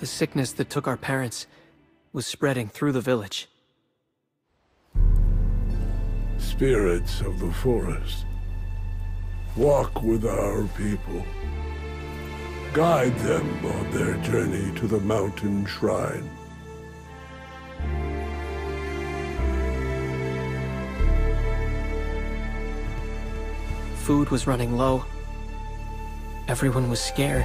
The sickness that took our parents was spreading through the village. Spirits of the forest. Walk with our people. Guide them on their journey to the mountain shrine. Food was running low. Everyone was scared.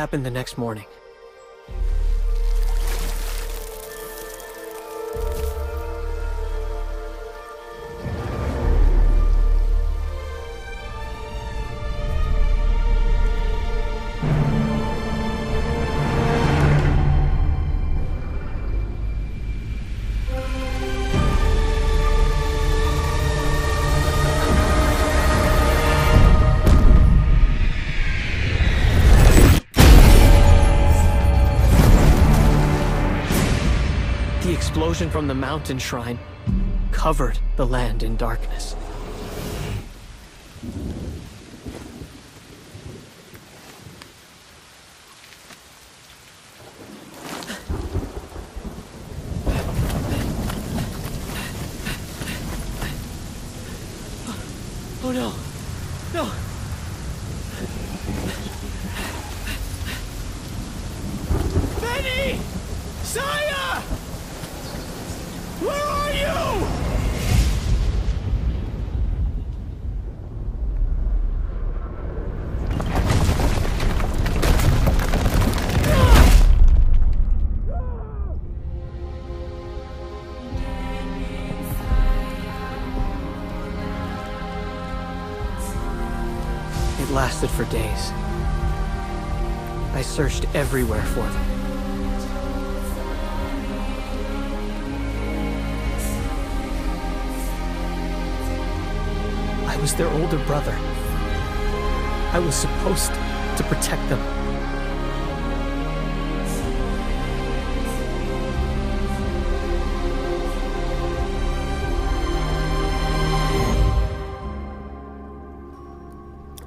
Happened the next morning. From the mountain shrine covered the land in darkness. Lasted for days. I searched everywhere for them. I was their older brother. I was supposed to protect them.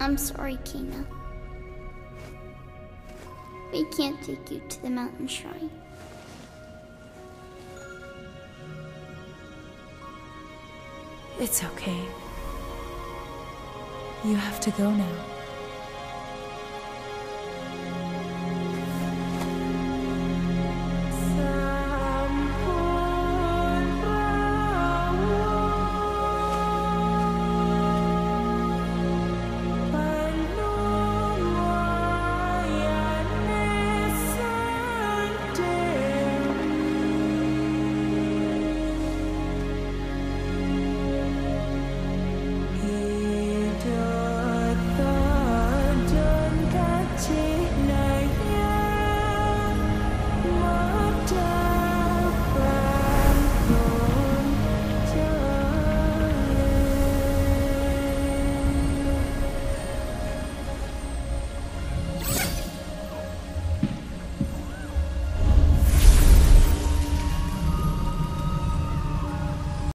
I'm sorry, Kena. We can't take you to the mountain shrine. It's okay. You have to go now.